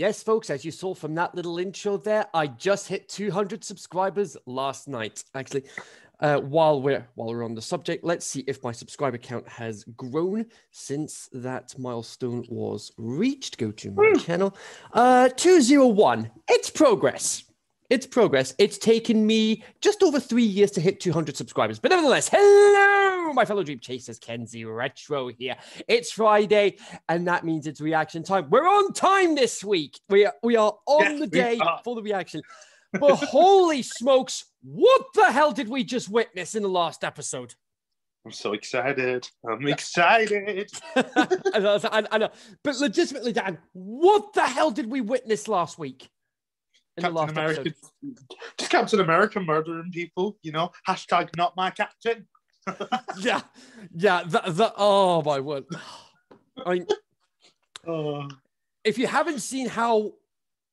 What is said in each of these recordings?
Yes, folks, as you saw from that little intro there, I just hit 200 subscribers last night. Actually, uh, while we're while we're on the subject, let's see if my subscriber count has grown since that milestone was reached. Go to my channel. Uh, 201. It's progress. It's progress. It's taken me just over three years to hit 200 subscribers. But nevertheless, hello, my fellow dream chasers. Kenzie Retro here. It's Friday, and that means it's reaction time. We're on time this week. We are, we are on Yes, the day for the reaction. But holy smokes, what the hell did we just witness in the last episode? I'm so excited. I'm excited. I, know, I, know, but legitimately, Dan, what the hell did we witness last week? In the Captain last America, episode? just Captain America murdering people. You know, hashtag not my captain. Yeah, yeah. The, the, oh my word! I mean, if you haven't seen how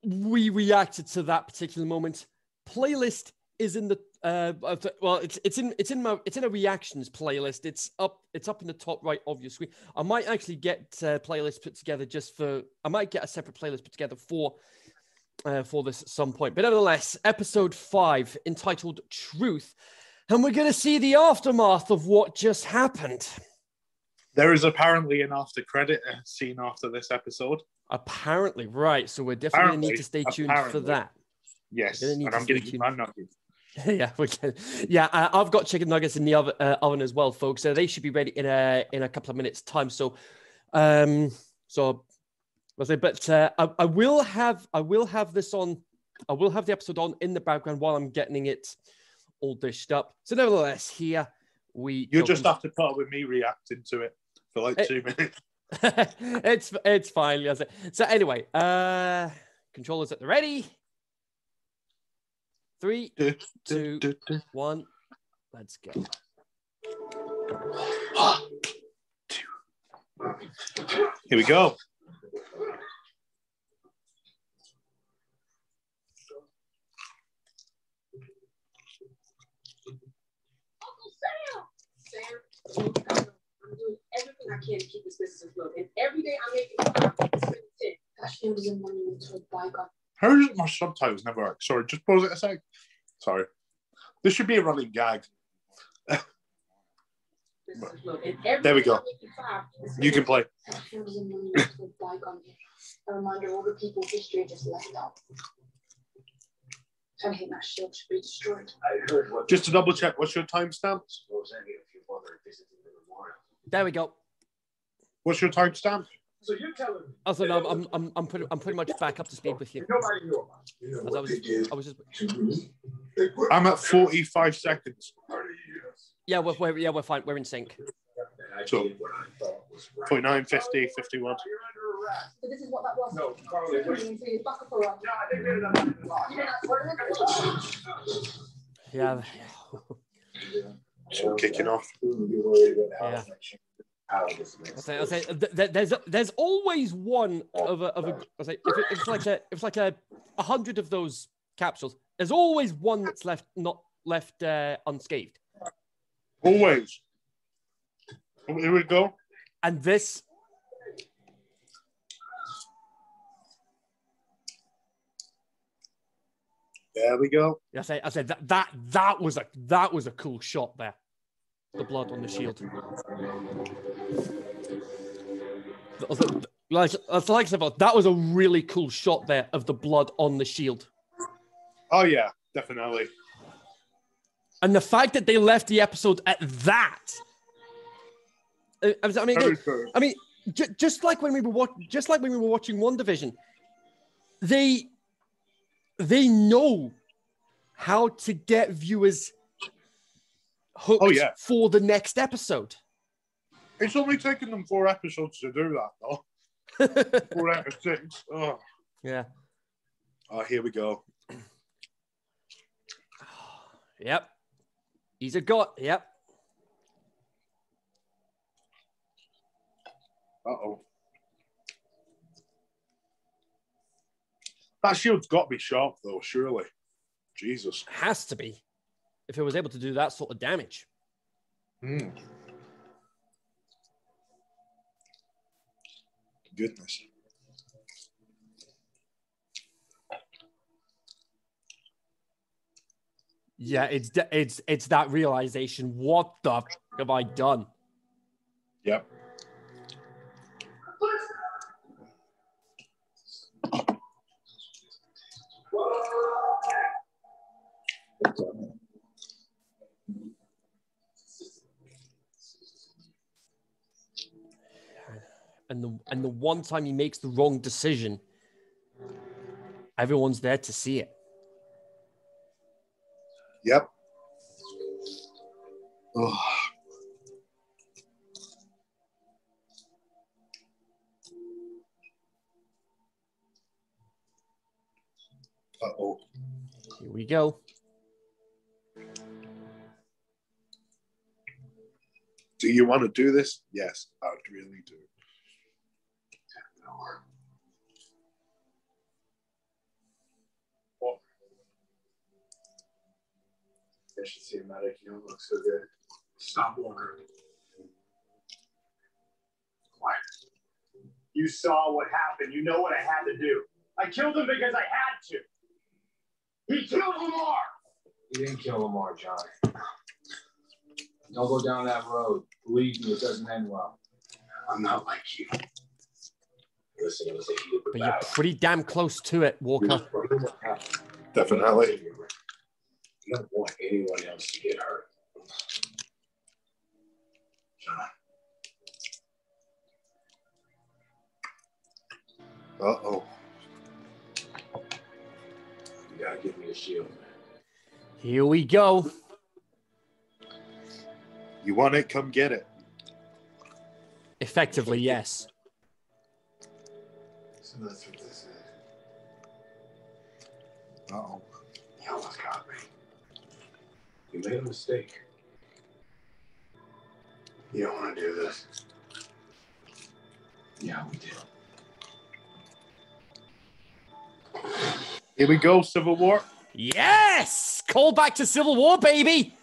we reacted to that particular moment, playlist is in the uh well it's it's in it's in my it's in a reactions playlist it's up it's up in the top right of your screen i might actually get uh, playlist put together just for i might get a separate playlist put together for uh, for this at some point but nevertheless episode five entitled truth and we're going to see the aftermath of what just happened there is apparently an after credit uh, scene after this episode. apparently right so we're definitely to need to stay tuned for that Yes, and I'm getting tuned. my nuggets. yeah, we can. Yeah, uh, I've got chicken nuggets in the oven, uh, oven as well, folks. So they should be ready in a in a couple of minutes' time. So, um, so was it? But uh, I, I will have I will have this on. I will have the episode on in the background while I'm getting it all dished up. So, nevertheless, here we. You just have to up with me reacting to it for like Eh. two minutes. it's it's fine. Yes. So anyway, uh, controllers at the ready. Three, two, one. Let's go. Here we go. I'm doing everything I can to keep this business afloat. And every day I'm making five, ten. Gosh, it doesn't money into a bygone How is it my subtitles never work? Sorry, just pause it a sec. Sorry. This should be a running gag. business afloat. And every There we go. I'm making five, You can play. Gosh, it doesn't money into a bygone era. A reminder of all the people history just left out. I hate my shield should be destroyed. Just to double check, what's your timestamp? There we go. What's your timestamp? So you're telling me Also, no, I'm I'm I'm pretty I'm pretty much back up to speed with you. nobody knew about. You know I what was they did I was just to me? They put I'm at 45 seconds. yeah we're, we're yeah we're fine we're in sync. And I So, did what I thought was right. 49, 50, 51. You're under arrest. So this is what that was. No, Karli, wait. Back up around. Yeah, they did it under the law. You know, that's what it is. Yeah. So kicking off. Yeah. I say, I say, th- th- there's there's always one of a of a I'll say, if, it, if it's like a if it's like a, a hundred of those capsules, there's always one that's left not left uh, unscathed. Always. Here we go. And this, There we go. I say, I said that that that was a that was a cool shot there. The blood on the shield. Like, like I said, that was a really cool shot there of the blood on the shield. Oh, yeah, definitely. And the fact that they left the episode at that. Uh, I I mean, again. I mean, j- just like when we were watch- just like when we were watching WandaVision, they they know how to get viewers hooked Oh, yeah. for the next episode. It's only taken them four episodes to do that, though. Four out of six. Oh, yeah. oh here we go. Yep. He's a god. Yep. Uh oh. That shield's got to be sharp, though, surely. Jesus. Has to be. If it was able to do that sort of damage. Hmm. Goodness. Yeah, it's it's it's that realization. What the f- have I done? Yep. And the and the one time he makes the wrong decision, everyone's there to see it. Yep. Oh. Uh oh. Here we go. Do you want to do this? Yes, I really do. Efficiency of medic, you don't look so good. Stop Walker. Quiet. You saw what happened. You know what I had to do. I killed him because I had to. He killed Lamar. You didn't kill Lamar, Johnny. Don't go down that road. Believe me, it doesn't end well. I'm not like you. Listen, it was a heat of the But you're pretty damn close to it, Walker. Definitely. You don't want anyone else to get hurt. Uh oh. You gotta give me a shield, man. Here we go. You want it? Come get it. Effectively, yes. So that's what this is. Uh oh. You almost got me. You made a mistake. You don't want to do this. Yeah, we did. Here we go, Civil War. Yes! Call back to Civil War, baby.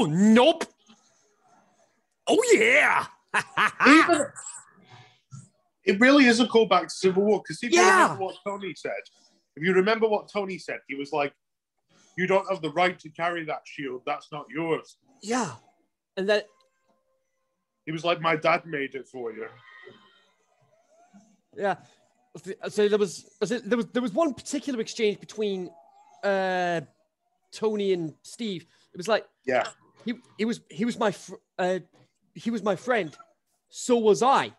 Oh, nope. Oh, yeah. Even it really is a callback to Civil War because if you Yeah. remember what Tony said, if you remember what Tony said, he was like, "You don't have the right to carry that shield. That's not yours." yeah. And then, He was like, "My dad made it for you." yeah. So there was, was there was there was one particular exchange between uh, Tony and Steve. It was like, Yeah. He he was he was my fr- uh, he was my friend. So was I.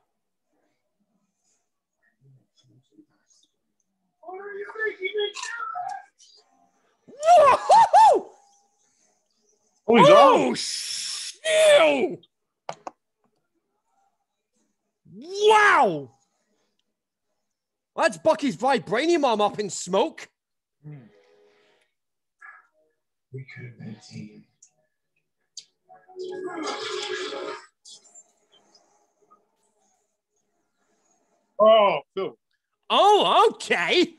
What are you making me Whoa! Oh, he's Oh, shit! Wow! That's Bucky's vibranium arm up in smoke. We could have been a team. Oh, Phil. Oh, okay.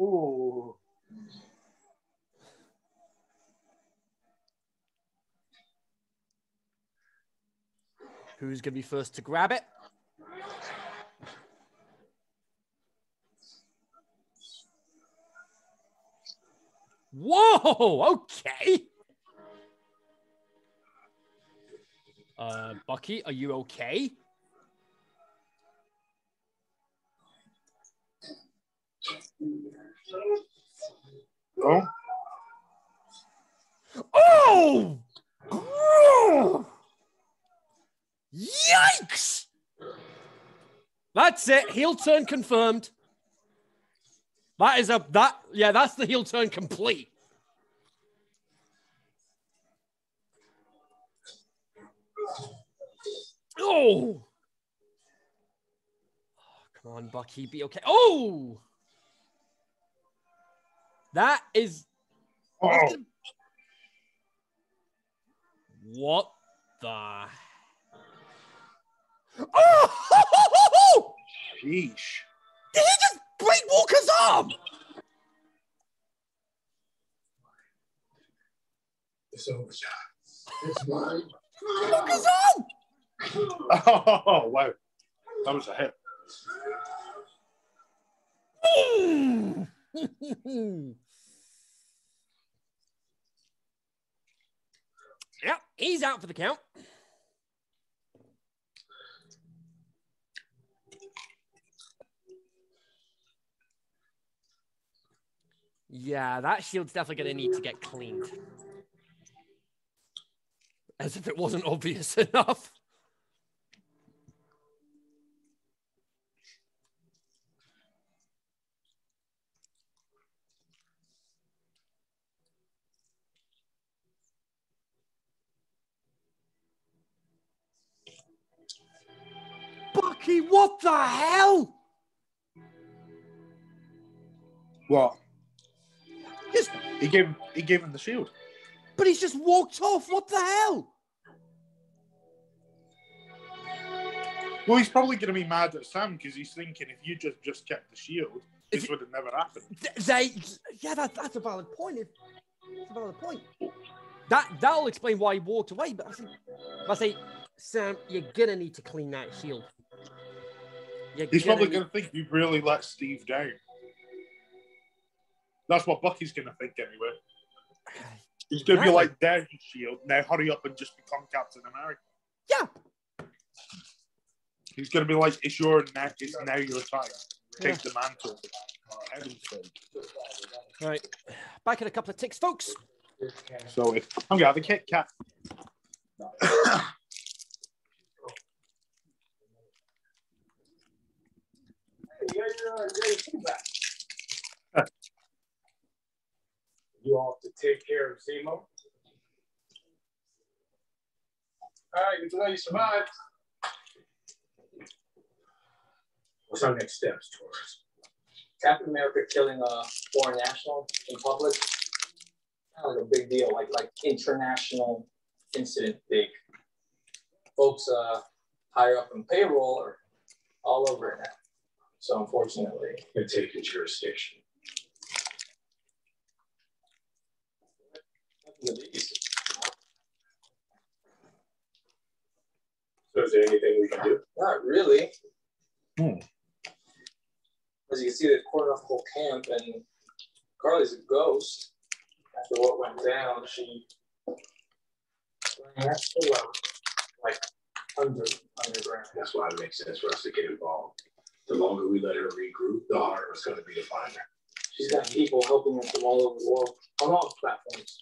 Oh. Who's going to be first to grab it? Whoa, okay. Uh, Bucky, are you okay? Oh, Oh! Oh! Yikes! That's it. Heel turn confirmed. That is a that yeah, that's the heel turn complete. Oh! Oh, Come on, Bucky, be okay. Oh! That is oh, what the? Oh! sheesh. Did he just break Walker's arm? It's over, John. It's mine. Walker's arm! Oh, wow. That was a hit. yep, he's out for the count. Yeah, that shield's definitely going to need to get cleaned. As if it wasn't obvious enough. Bucky, what the hell? What? Just, He gave he gave him the shield. but he's just walked off. What the hell? Well, he's probably going to be mad at Sam because he's thinking if you just just kept the shield, this If- would have never happened. They, yeah, that, that's a valid point. If, that's a valid point. That that'll explain why he walked away. But I think, I say, Sam, you're gonna need to clean that shield. You're He's probably need- going to think you really let Steve down. That's what Bucky's going to think anyway. He's going to be like, "There's your shield. Now hurry up and just become Captain America." Yeah, He's going to be like, "It's your now. It's now your time. Take the mantle." Heaven's right. Back in a couple of ticks, folks. So if I'm going to have a Kit Kat. You all to take care of Zemo. All right, good to know you survived. What's our next steps, Torres? Captain America killing a foreign national in public, kind of like a big deal, like like international incident big. Folks uh, higher up in payroll are all over it now. So unfortunately, And take your jurisdiction. nothing to these. So is there anything we can do? Not really. Hmm. As you can see, they've cordoned off the whole camp, and Karli's a ghost. After what went down, she that's still uh, like under underground. That's why it makes sense for us to get involved. The longer we let her regroup, the harder it's going to be to find her. She's got people helping her from all over the world on all platforms.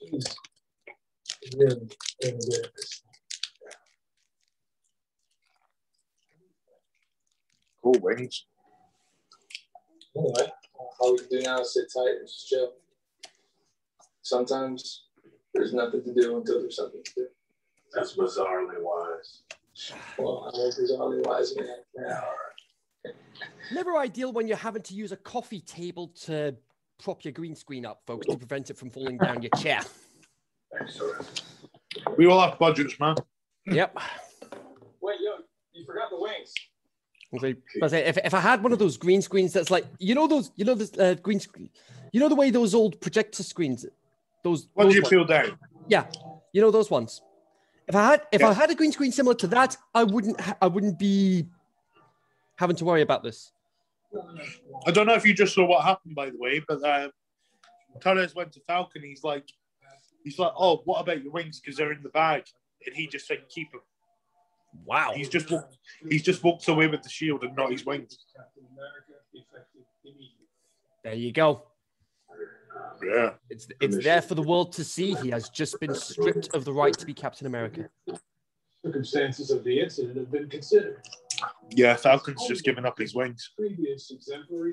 She's really, really this. Cool wings. Anyway, all we can do now is sit tight and just chill. Sometimes there's nothing to do until there's something to do. That's bizarrely wise. Well, I'm a bizarrely wise man. Yeah. Never ideal when you're having to use a coffee table to prop your green screen up, folks, to prevent it from falling down your chair. Thanks, We all have budgets, man. Yep. Wait, yo, you forgot the wings. I was like- I was like, if, if I had one of those green screens that's like, you know, those, you know, this uh, green screen, you know, the way those old projector screens, those, What do you ones- feel down? yeah, you know, those ones. If I had, if I had a green screen similar to that, I wouldn't, ha- I wouldn't be having to worry about this. I don't know if you just saw what happened, by the way, but uh, Torres went to Falcon. He's like, he's like, oh, what about your wings? Because they're in the bag, and he just said, keep them. Wow. He's just walked, he's just walked away with the shield and not his wings. There you go. Yeah. It's it's there for the world to see. He has just been stripped of the right to be Captain America. Circumstances of the incident have been considered. Yeah, Falcon's just given up his wings.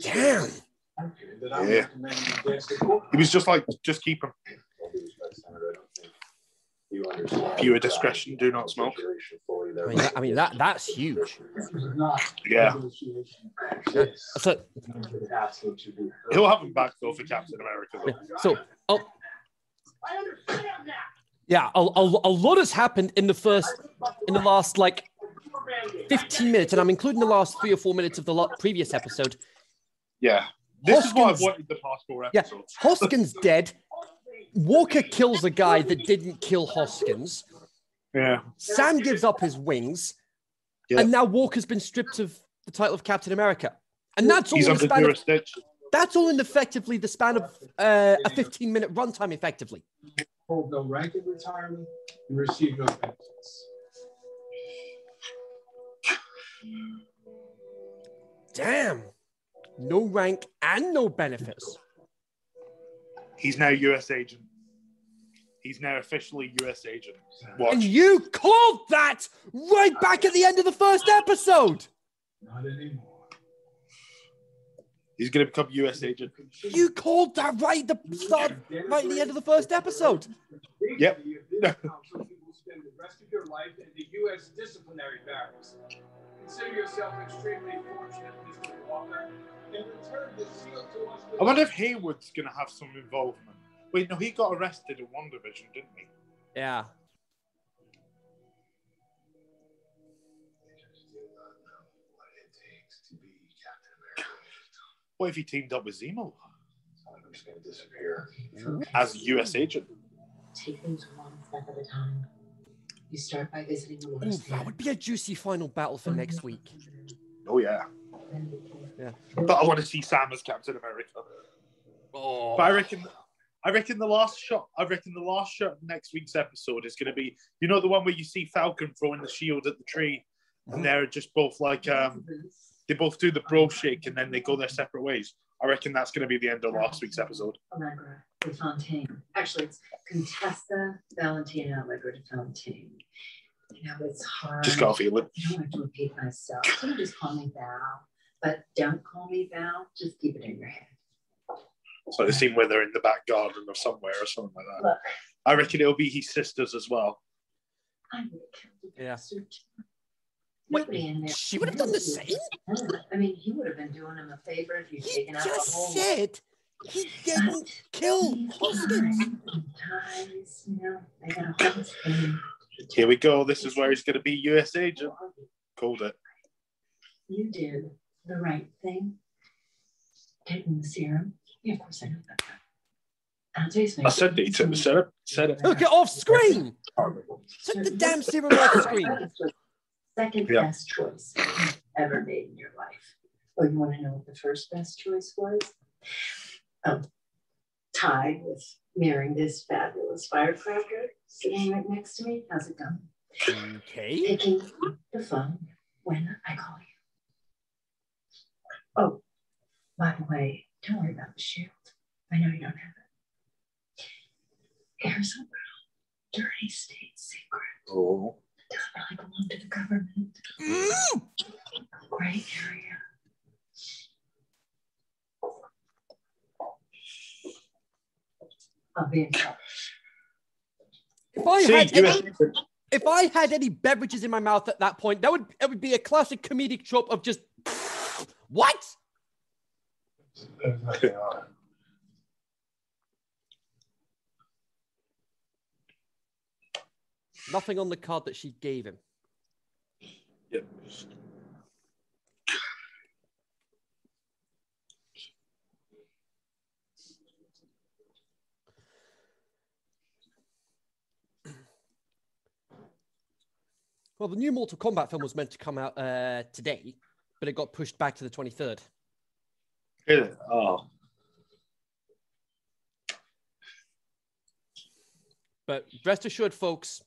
Damn. Yeah. recommending against the court. He was just like, just keep him. Viewer discretion, do not smoke. I mean, that, I mean that that's huge. Yeah. It. He'll have him back though for Captain America. Though. Yeah. So, oh, I understand that. yeah, a, a, a lot has happened in the first, in the last like 15 minutes, and I'm including the last three or four minutes of the lo- previous episode. Yeah. This is what I've wanted the past four Yeah. Hoskins dead. Walker kills a guy that didn't kill Hoskins. Yeah. Sam gives up his wings, Yeah. and now Walker's been stripped of the title of Captain America. And that's all He's in the under span of, that's all in effectively the span of uh, a 15 minute runtime, effectively. Hold no rank in retirement and receive no benefits. Damn. No rank and no benefits. He's now US agent. He's now officially US agent. Watch. And you called that right back at the end of the first episode. Not anymore. He's going to become US agent. You called that right at the start, right at the end of the first episode. Yep. You will spend the rest of your life in the U.S. disciplinary barracks. Consider yourself extremely fortunate, Mr. Walker, and return the shield to us. I wonder if Hayward's going to have some involvement. Wait, no, he got arrested in WandaVision, didn't he? Yeah. What if he teamed up with Zemo I'm just going to disappear. as US agent? Take things one step at a time. You start by visiting the Ooh, that would be a juicy final battle for next week. Oh, yeah. Yeah. But I want to see Sam as Captain America. Oh. But I reckon, I reckon the last shot, I reckon the last shot of next week's episode is going to be, you know, the one where you see Falcon throwing the shield at the tree, and they're just both like, um, they both do the bro shake, and then they go their separate ways. I reckon that's going to be the end of last week's episode. Allegra de Fontaine. Actually, it's Contessa Valentina Allegra de Fontaine. You know, it's hard. Just got a feeling. I don't have to repeat myself. You can just call me Val. But don't call me Val. Just keep it in your head. So the scene where they're in the back garden or somewhere or something like that. Look, I reckon it'll be his sisters as well. I would have killed the Yeah. bastard. Wait, Nobody in there. she would have done the same? I mean, he would have been doing him a favor if you'd He taken out the just whole. said he didn't kill Hoskins. You know, they got a whole thing. Here we go. This is where he's going to be US agent. Called it. You did the right thing. Taking the serum. Yeah, of course I know that. I'll tell you something. I said that he took the syrup. Said it. Took it off screen. Took the damn serum off the screen. Second Yeah. best choice you've ever made in your life. Oh, you want to know what the first best choice was? Oh, tied with marrying this fabulous firecracker sitting right next to me. How's it going? Okay. Taking the phone when I call you. Oh, by the way, don't worry about the shield. I know you don't have it. Here's a little dirty state secret. Oh. Doesn't really belong to the government. Mm. Gray area. I'll be in touch. If I See, had US any, if I had any beverages in my mouth at that point, that would it would be a classic comedic trope of just what? Nothing on it. Nothing on the card that she gave him. Yep. Well, the new Mortal Kombat film was meant to come out uh, today, but it got pushed back to the 23rd. Really? Oh. But rest assured, folks,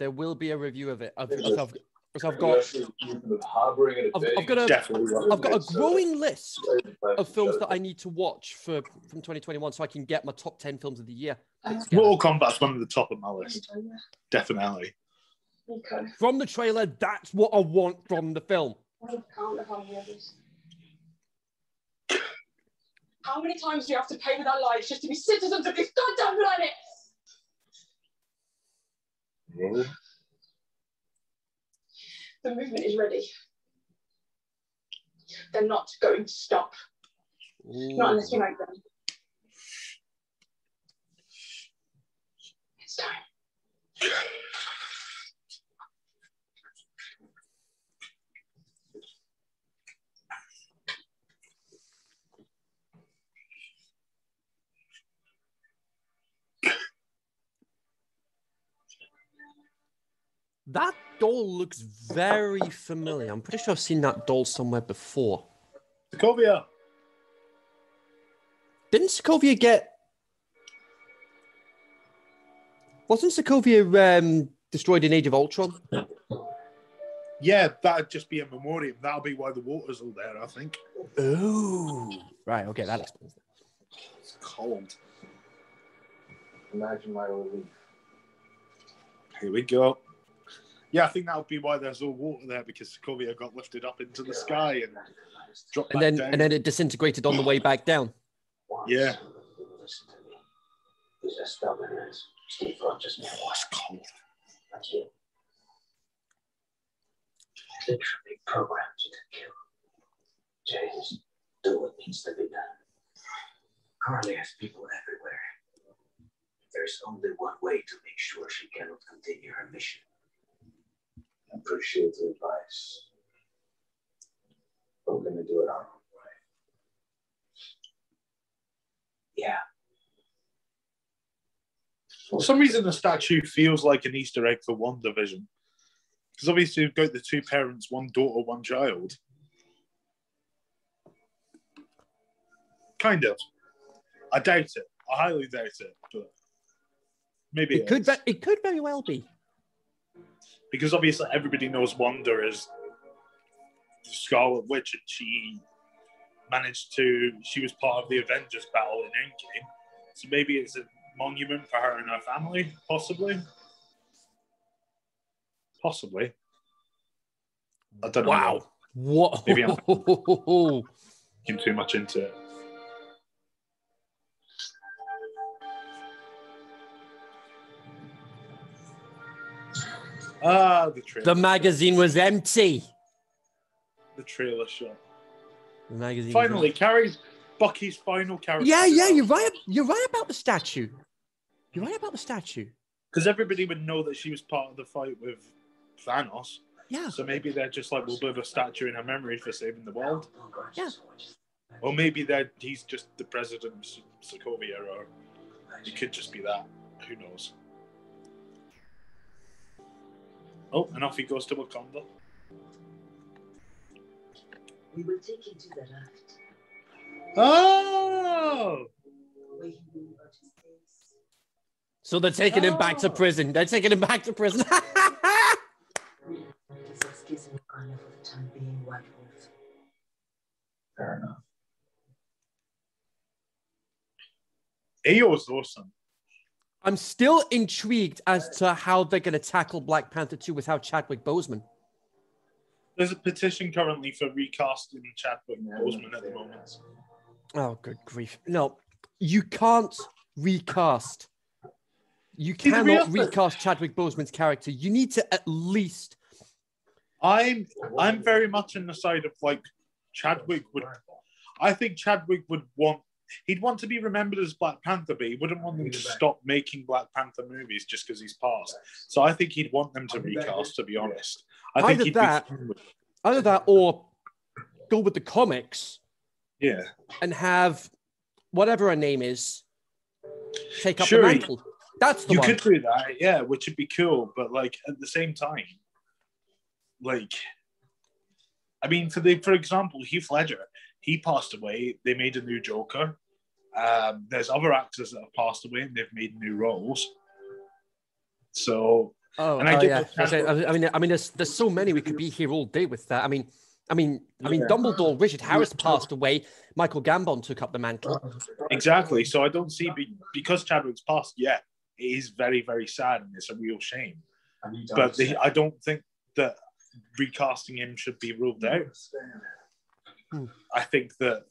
there will be a review of it. Of, of, of- So I've got harboring in a I've, I've got a Definitely. I've got a growing list of films that I I need to watch for from 2021 so I can get my top 10 films of the year. Mortal Kombat's one of the top of my list. Definitely. Okay. From the trailer, that's what I want from the film. I can't if I'm the others. How many times do you have to pay with our lives just to be citizens of this goddamn planet? The movement is ready. They're not going to stop. Not unless you make them. It's time. That doll looks very familiar. I'm pretty sure I've seen that doll somewhere before. Sokovia. Didn't Sokovia get. Wasn't Sokovia um, destroyed in Age of Ultron? Yeah, that'd just be a memoriam. That'll be why the water's all there, I think. Oh. Right, okay, that explains it. It's cold. Imagine my relief. Here we go. Yeah, I think that'll be why there's all water there because Sokovia got lifted up into the sky and dropped And back then down. and then it disintegrated on the way back down. Yeah. Listen to me. He's as stubborn as Steve Rogers. Oh, it's cold. That's you. Literally programmed you to kill. James, do what needs to be done. Karli has people everywhere. There's only one way to make sure she cannot continue her mission. I appreciate the advice. But we're gonna do it our own way. Yeah, For some reason, the statue feels like an Easter egg for WandaVision. Because obviously, you've got the two parents, one daughter, one child. Kind of. I doubt it. I highly doubt it, but maybe It could is. ve- it could very well be. Because obviously everybody knows Wanda is the Scarlet Witch, and she managed to. She was part of the Avengers battle in Endgame, so maybe it's a monument for her and her family, possibly. Possibly. I don't know. Wow. What? Maybe I'm- too much into it. Ah, the trailer. the magazine was empty. the trailer shot. The magazine. Finally, Carrie's Bucky's final character. Yeah, yeah, you're right. You're right about the statue. You're right about the statue. Because everybody would know that she was part of the fight with Thanos. Yeah. So maybe they're just like, we'll build a statue in her memory for saving the world. Yeah. Or maybe they're, he's just the president of Sokovia, or it could just be that. Who knows? Oh, and off he goes to Wakanda. We will take you to the left. Oh! Where he will about his face. So they're taking him back to Oh. prison. They're taking him back to prison. This is Wakanda for the time being, White Wolf. Fair enough. Ayo's awesome. I'm still intrigued as to how they're going to tackle Black Panther 2 without Chadwick Boseman. There's a petition currently for recasting Chadwick Boseman at the moment. Oh, good grief. No, you can't recast. You See, the cannot recast Chadwick Boseman's character. You need to at least. I'm I'm very much on the side of like Chadwick would. I think Chadwick would want. He'd want to be remembered as Black Panther, but he wouldn't want them to stop making Black Panther movies just because he's passed. So I think he'd want them to recast. To be honest, I think Either he'd that- Be, Either that or go with the comics yeah, and have whatever her name is take up Sure, the mantle. That's the you one. could do that. Yeah, which would be cool. But like at the same time, like, I mean, for the for example, Heath Ledger, he passed away. They made a new Joker. Um, there's other actors that have passed away and they've made new roles. So Oh, And I oh, yeah. I say- I mean, I mean, there's there's so many we could be here all day with that. I mean, I mean, I mean, Yeah. Dumbledore, Richard Harris passed away. Michael Gambon took up the mantle. Exactly. So I don't see be, because Chadwick's passed. Yeah, it is very very sad and it's a real shame. But the, I don't think that recasting him should be ruled out. Hmm. I think that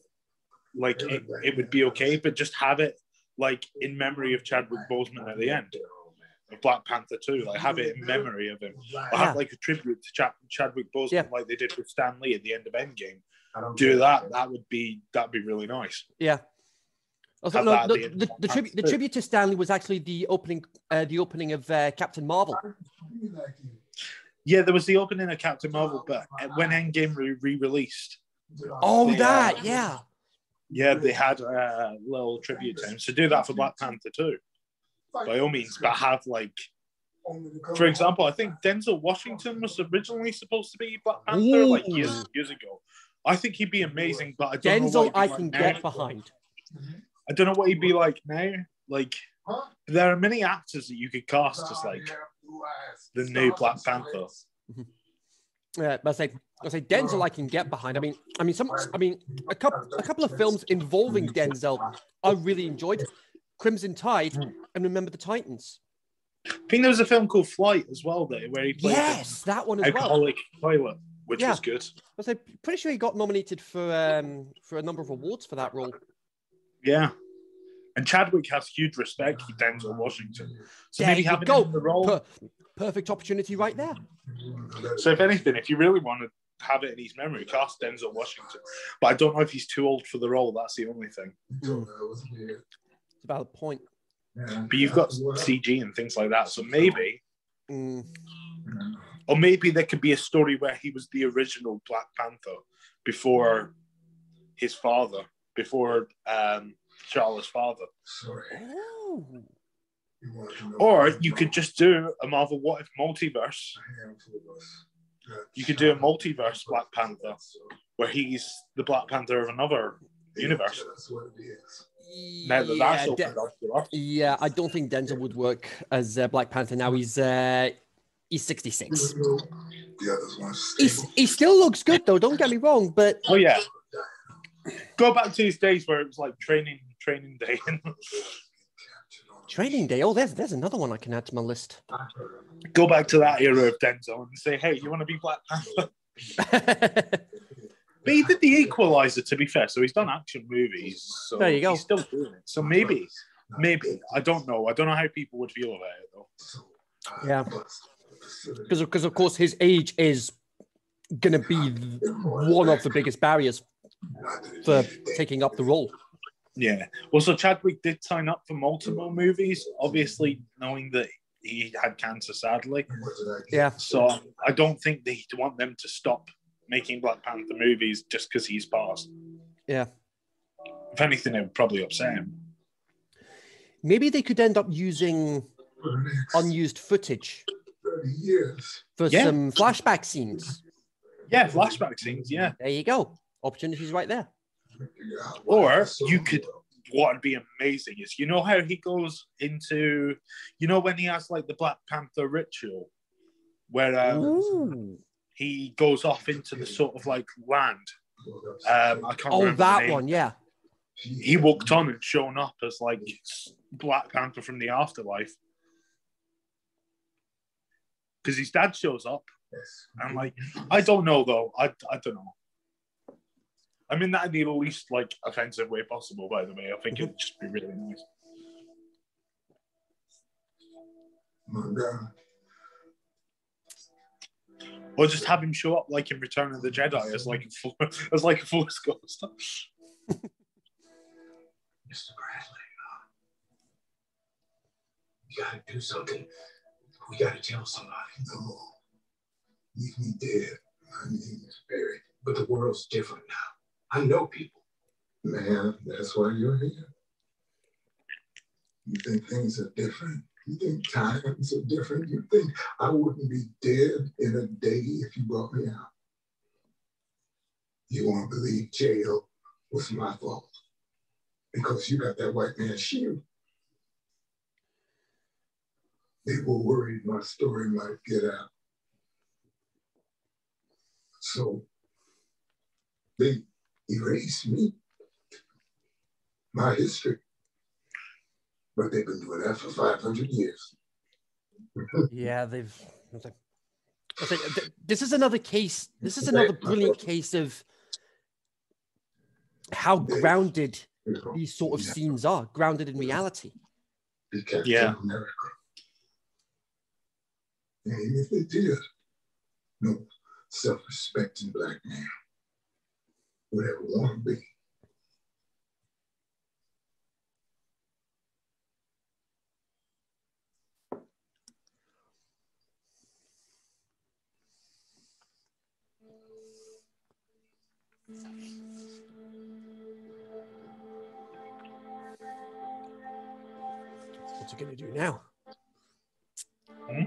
like it, it would be okay, but just have it like in memory of Chadwick Boseman at the end of Black Panther 2. Like have it in memory of him. Or have like a tribute to Chad, Chadwick Boseman, Yeah. like they did with Stan Lee at the end of Endgame. Do that. That would be that'd be really nice. Yeah. Also, Have no, the, the, the, tribute, the tribute to Stan Lee was actually the opening, uh, the opening of uh, Captain Marvel. Yeah, there was the opening of Captain Marvel, but when Endgame re- re-released, Oh, Yeah. that, yeah. Yeah, they had a little tribute to him. So do that for Black Panther too, by all means. But have like, for example, I think Denzel Washington was originally supposed to be Black Panther like years years ago. I think he'd be amazing, but I don't know Denzel, what I be can like get now. behind. I don't know what he'd be like now. Like, there are many actors that you could cast as like the new Black Panther. Mm-hmm. Yeah, but I say, I say Denzel, I can get behind. I mean, I mean, some, I mean, a couple, a couple of films involving Denzel, I really enjoyed. Crimson Tide and Remember the Titans. I think there was a film called Flight as well, there where he played Yes, that one as well. alcoholic pilot, which Yeah. was good. I say, pretty sure he got nominated for um for a number of awards for that role. Yeah. And Chadwick has huge respect for Denzel Washington. So There maybe having go. the role. Per- perfect opportunity right there. So if anything, if you really want to have it in his memory, cast Denzel Washington. But I don't know if he's too old for the role. That's the only thing. It's about the point. But you've got CG and things like that. So maybe, Mm, or maybe there could be a story where he was the original Black Panther before his father, before um, Charles' father. oh, Or you could just do a Marvel What If multiverse. You could do a multiverse Black Panther where he's the Black Panther of another universe. Now that that's yeah, opened De- up yeah, I don't think Denzel would work as uh, Black Panther now. He's uh, he's 66. He's, he still looks good though. Don't get me wrong, but Oh yeah. Go back to his days where it was like training training day. Training Day. Oh, there's there's another one I can add to my list. Go back to that era of Denzel and say, hey, you want to be Black Panther? But he did the Equalizer, to be fair. So he's done action movies. So There you go. He's still doing it. So maybe, maybe I don't know. I don't know how people would feel about it though. yeah, because because of course his age is gonna be one of the biggest barriers for taking up the role. Yeah. Well, so Chadwick did sign up for multiple movies, obviously knowing that he had cancer, sadly. Yeah, So I don't think they want them to stop making Black Panther movies just because he's passed. yeah. If anything, it would probably upset him. Maybe they could end up using unused footage for Yeah. some flashback scenes. Yeah, flashback scenes. Yeah. There you go. Opportunities right there. Or you could. What would be amazing is you know how he goes into, you know, when he has like the Black Panther ritual, where um, he goes off into the sort of like land. Um, I can't Oh, remember that one. Yeah. he walked on and shown up as like Black Panther from the afterlife. Because his dad shows up. I'm like, I don't know though. I, I don't know. I mean that in the least like offensive way possible, by the way. I think it'd just be really nice. Or just have him show up like in Return of the Jedi as like a full, as like a force ghost. Mr. Bradley, uh, you gotta do something. We gotta tell somebody. No. Leave me dead. My name is buried. But the world's different now. I know people. Man, that's why you're here. You think things are different? You think times are different? You think I wouldn't be dead in a day if you brought me out? You won't believe jail was my fault because you got that white man's shield. They were worried my story might get out. So they erased me, my history. But they've been doing that for 500 years. Yeah, they've. I think this is another case. This is another brilliant case of how grounded these sort of scenes are, grounded in reality. Be Captain Yeah. America. And even if they did, no self-respecting black man would ever want to be. What's he gonna do now? Hmm?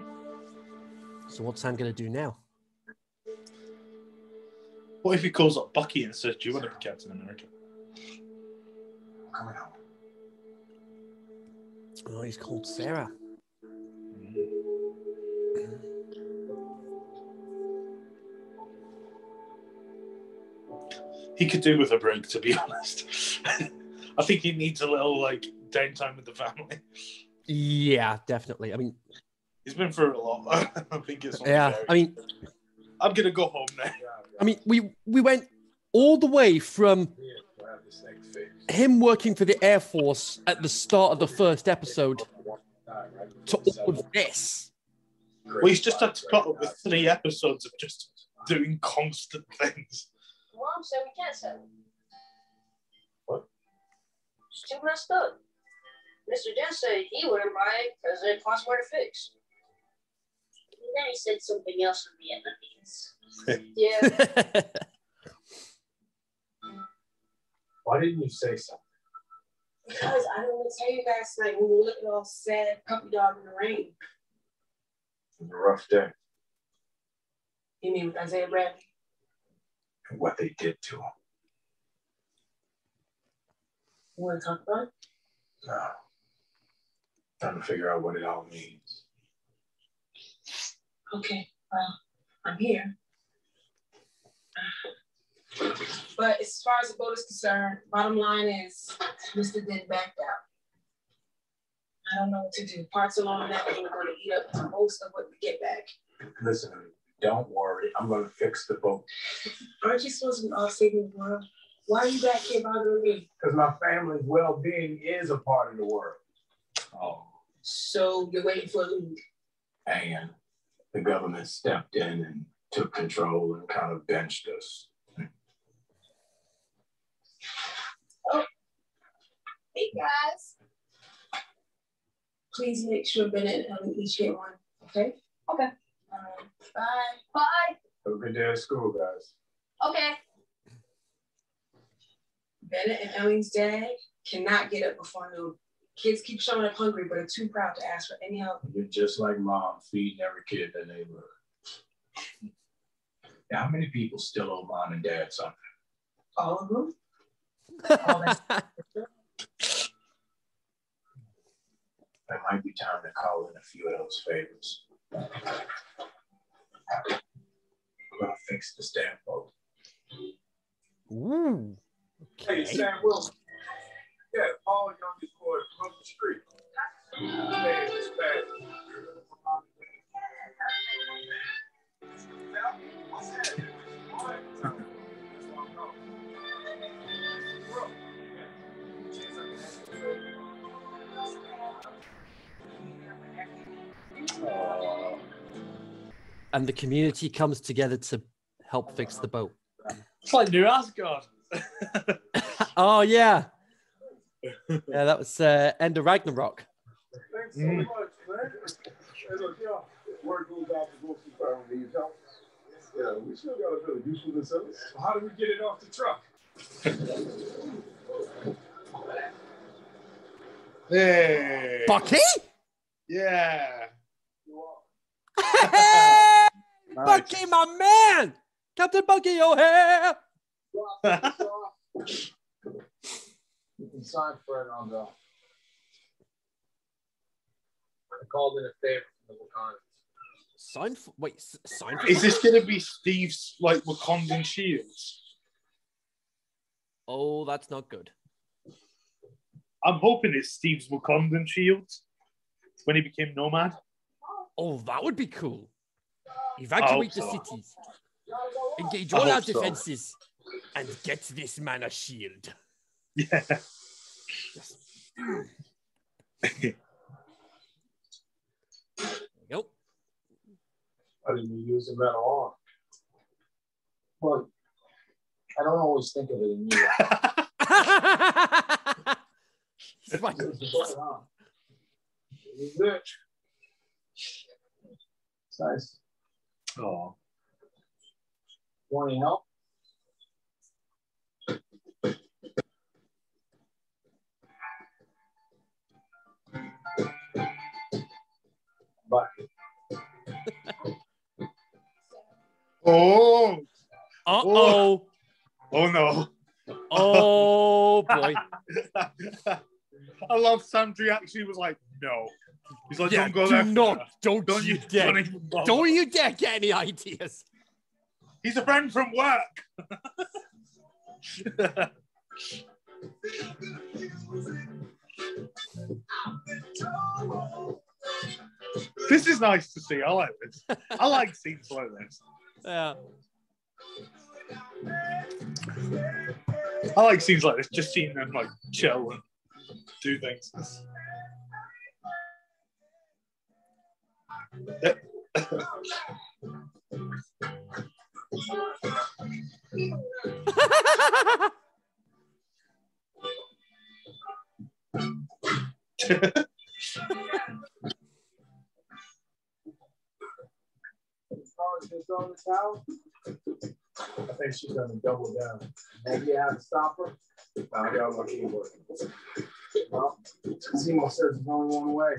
So what's Sam gonna do now? What if he calls up Bucky and says, Do you want to be Captain America? Coming home. Oh, he's called Sarah. He could do with a break, to be honest. I think he needs a little like downtime with the family. Yeah, definitely. I mean, He's been through a lot. I think it's yeah. fair. I mean, I'm gonna go home now. I mean, we we went all the way from him working for the Air Force at the start of the first episode to all of this. Well, he's just had to put up with three episodes of just doing constant things. Mom said we can't settle. What? It's too messed up. Mr. Dent said he wouldn't buy it because it costs more to fix. And then he said something else in Vietnamese. yeah. Why didn't you say something? Because I don't want to tell you guys like when we were looking all sad puppy dog in the rain. It was a rough day. You mean with Isaiah Bradley? and What they did to him. You want to talk about it? No. Trying to figure out what it all means. Okay, well, I'm here. But as far as the boat is concerned, bottom line is Mr. Dent backed out. I don't know what to do. Parts along that way are going to eat up most of what we get back. Listen. Don't worry. I'm going to fix the boat. Aren't you supposed to be all saving the world? Why are you back here bothering me? Because my family's well being is a part of the world. Oh. So you're waiting for a lead. And the government stepped in and took control and kind of benched us. Hey guys. Please make sure Bennett and Ellen each get one, okay? Okay. All right. Bye. Bye. Have a good day at school, guys. Okay. Bennett and Ellie's dad cannot get up before noon. Kids keep showing up hungry, but are too proud to ask for any help. You're just like mom feeding every kid in the neighborhood. Now, how many people still owe mom and dad something? All of them. It might be time to call in a few of those favors. I'm gonna fix this damn boat. Ooh. Hey, Sam Wilson. Yeah, Paul youngest boy from the street. Man, it's bad. Now, what's happening? All right. That's what I'm calling. Bro, chance I can ask you a favor? And the community comes together to help fix the boat. It's like New Asgard. Oh yeah. Yeah, that was uh, End of Ragnarok. Thanks so much, man. Hey, look, y'all. Word goes out to go see Farrell needs help. Yeah, we still got a bit of usefulness in us. How do we get it off the truck? Hey. Bucky? Yeah. Hey, Bucky, my man! Captain Bucky O'Hare! You can sign for it on the. I called in a favor from Wakanda. Sign for wait, s- sign for Is this going to be Steve's like Wakandan shields? Oh, that's not good. I'm hoping it's Steve's Wakandan shields when he became Nomad. Oh, that would be cool. Evacuate the so. cities. Engage I all our hope so. defenses and get this man a shield. Yeah. You go. I didn't use the metal arm. Well, I don't always think of it in you. It's fine. It's it. It's nice. Oh. Want any help? Oh. Uh oh. Oh no. Oh boy. I love reaction. He was like, no. He's like, Yeah, don't go do there. not, don't, Don't you you dare, don't don't you dare get any ideas. He's a friend from work. this is nice to see. I like this. I like scenes like this. Yeah. I like scenes like this. Just seeing them like chill and do things. Is on the towel. I think she's gonna double down. Maybe you have to stop her. I got my keyboard. Well, Zemo says there's only one way.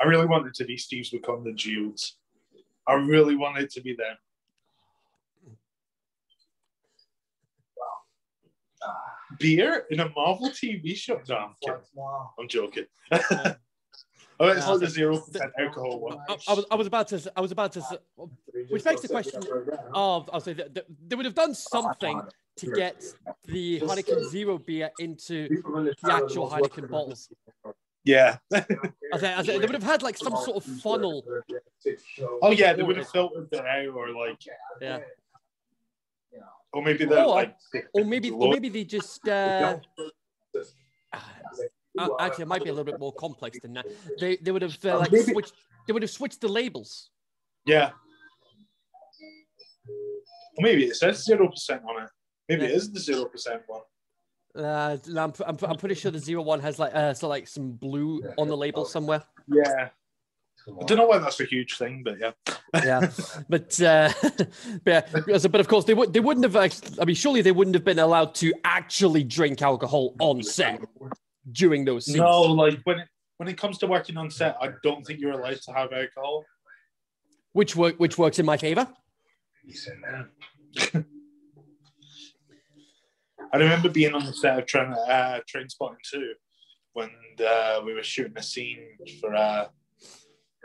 I really want it to be Steve's become the shields. I really want it to be them. Ah. Beer in a Marvel TV show? No, I'm kidding. Wow. I'm joking. oh, it's No, like the the- zero percent alcohol one. I, I was, I was about to, I was about to, s- which begs the question of, I'll say that that they would have done something to get the Heineken Zero beer into the actual Heineken bottles. Yeah. I say, I say, they would have had like some sort of funnel. Oh yeah, they would have filtered it out, or like, Yeah. Or maybe they're Or- like, Or maybe, or maybe they just. Uh, uh, actually, it might be a little bit more complex than that. They, they would have uh, like maybe- switched. They would have switched the labels. yeah. Or maybe it says zero percent on it. Maybe it Yeah. is the zero percent one. Uh, I'm, I'm, I'm pretty sure the zero one has like uh, so like some blue on the label somewhere. Yeah. I don't know why that's a huge thing, but yeah. yeah, but uh, but, yeah, but of course they would they wouldn't have. I mean, surely they wouldn't have been allowed to actually drink alcohol on set during those scenes. No, like when it when it comes to working on set, I don't think you're allowed to have alcohol. which work which works in my favor. I remember being on the set of Train, uh, Trainspotting 2 when uh, we were shooting a scene for. Uh,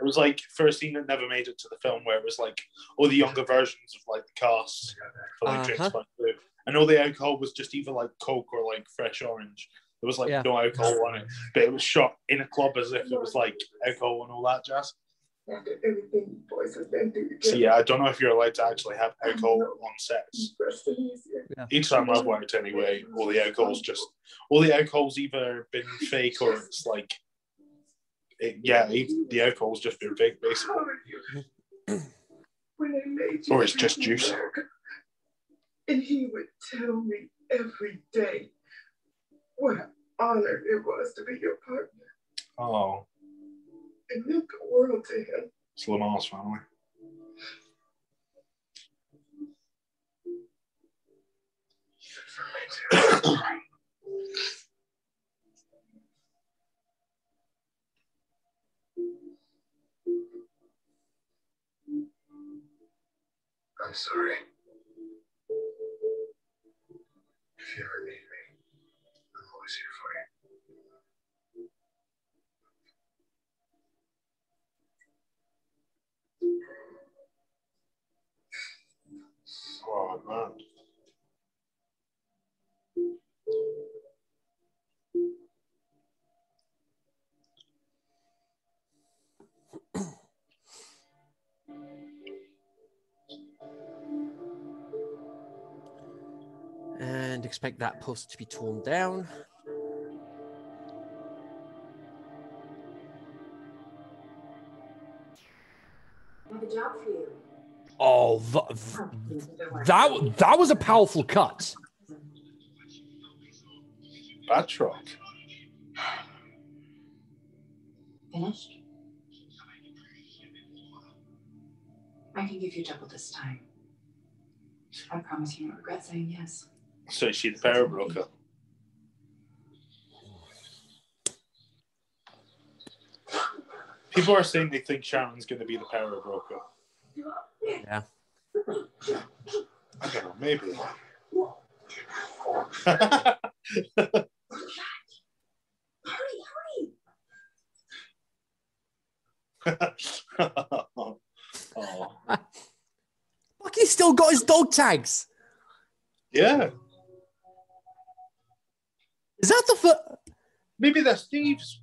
it was like first scene that never made it to the film, where it was like all the younger versions of like the cast for like Uh-huh. Spotting 2. And all the alcohol was just either like Coke or like fresh orange. There was like Yeah. no alcohol on it, but it was shot in a club as if it was like alcohol and all that jazz. After everything you boys have been through So yeah, I don't know if you're allowed to actually have alcohol on sets. easier. Each time I've worked anyway, all the alcohol's just all the alcohol's either been fake or it's like it, yeah, e- the alcohol's just been fake basically. How are you? When they made Or it's just juice. America, And he would tell me every day what an honor it was to be your partner. Oh, It meant the world to him. it's Lemar's family. I'm sorry. If you ever need me, I'm expect that post to be torn down. I have a job for you. Oh, th- th- please, don't worry. that that was a powerful cut. Batroc. Finished? I can give you double this time. I promise you won't regret saying yes. So is she the power broker? People are saying they think Sharon's going to be the power broker. Yeah. I don't know, maybe. Hurry, hurry. oh. Bucky's still got his dog tags. Yeah, Is that the fir- maybe they're thieves.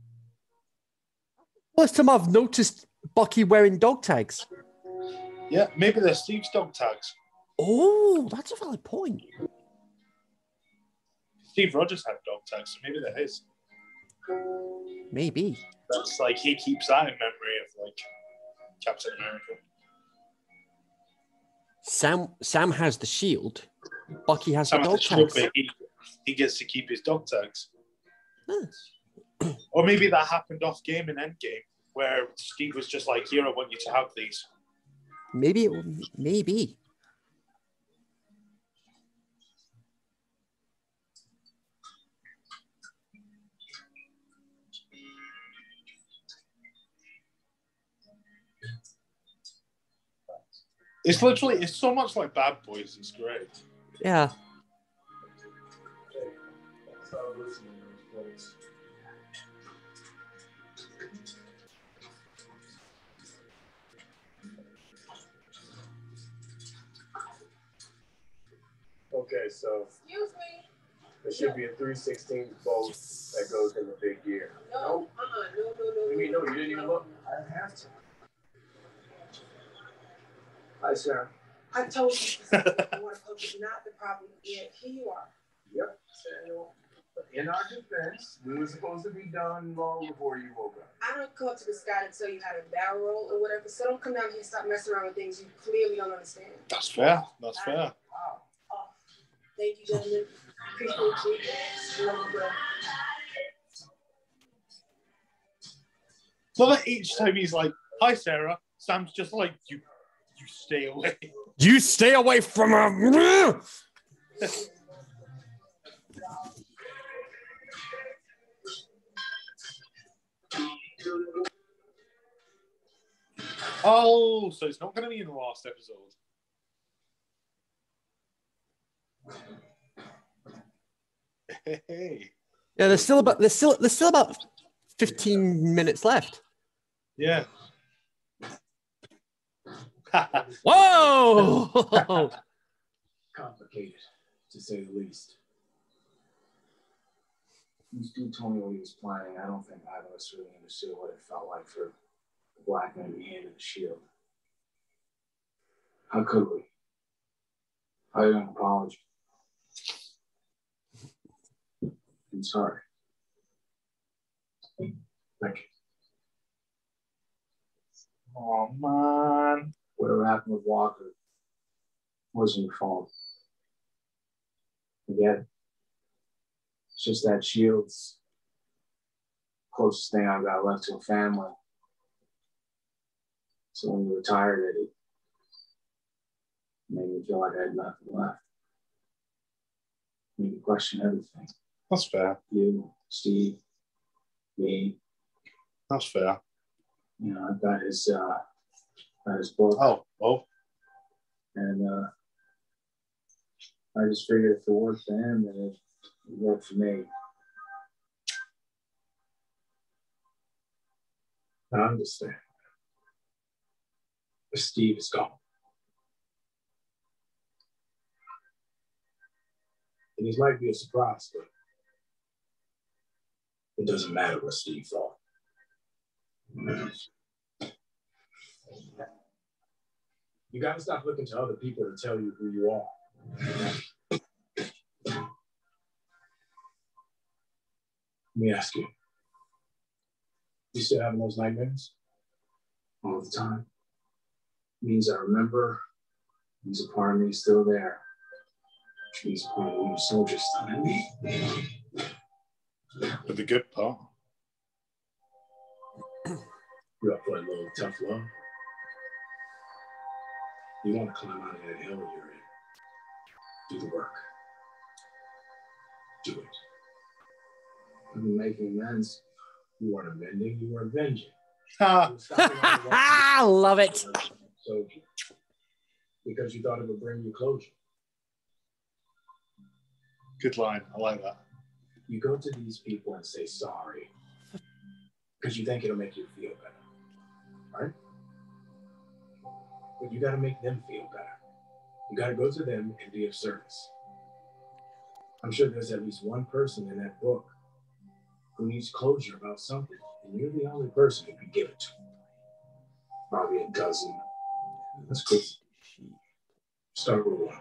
first time I've noticed Bucky wearing dog tags? Yeah, maybe they're Steve's dog tags. Oh, that's a valid point. Steve Rogers had dog tags, so maybe they're his. Maybe. That's like he keeps that in memory of like Captain America. Sam Sam has the shield. Bucky has of the dog tags. he, he gets to keep his dog tags. Huh. Or maybe that happened off game in Endgame, where Steve was just like, "Here, I want you to have these." Maybe it will, maybe. It's literally, it's so much like Bad Boys. It's great. Yeah. Okay, so Excuse me. there should be a 316 bolt that goes in the big gear. No, uh-uh, no, no, no. You mean, no? You didn't even look? I didn't have to. Hi, Sarah. I told you water pump is not the problem. Yet here you are. Yep, Samuel. But in our defense, we were supposed to be done long before you woke up. I don't come up to this guy to tell you how to barrel roll or whatever. So don't come down here and stop messing around with things you clearly don't understand. That's fair. That's fair. Wow. Oh, thank you, gentlemen. Appreciate you. Love you, bro. So that each time he's like, "Hi, Sarah," Sam's just like, "You, you stay away." You stay away from her. Oh, so it's not going to be in the last episode. Hey, Yeah, there's still about there's still there's still about 15 minutes left. yeah. Whoa! Complicated, to say the least. When Steve told me what he was planning, I don't think either of us really understood what it felt like for the black man to be handed the shield. How could we? I owe an apology. I'm sorry. Thank you. oh man. Whatever happened with Walker wasn't your fault. Again, it's just that shield's closest thing I've got left to a family. So when you retired it, it made me feel like I had nothing left. Made me question everything. That's fair. You, Steve, me, That's fair. you know, I've got his uh got his book. Oh, oh. And uh, I just figured if it worked for him, then it for me. I understand. Steve is gone. And this might be a surprise, but it doesn't matter what Steve thought. You got to stop looking to other people to tell you who you are. Me ask you. You still having those nightmares? All the time? Means I remember, means a part of me is still there. Which means a part of me soldiers still in me. But the good part. You're up for a little tough love? You want to climb out of that hell you're in. Do the work. I've been making amends. You weren't amending, you are avenging. Ha! I love it. So, because you thought it would bring you closure, Good line. I like that. you go to these people and say sorry because you think it'll make you feel better, right? But you got to make them feel better. You got to go to them and be of service. I'm sure there's at least one person in that book who needs closure about something, and you're the only person who can give it to. Probably a dozen. That's good. Start with one.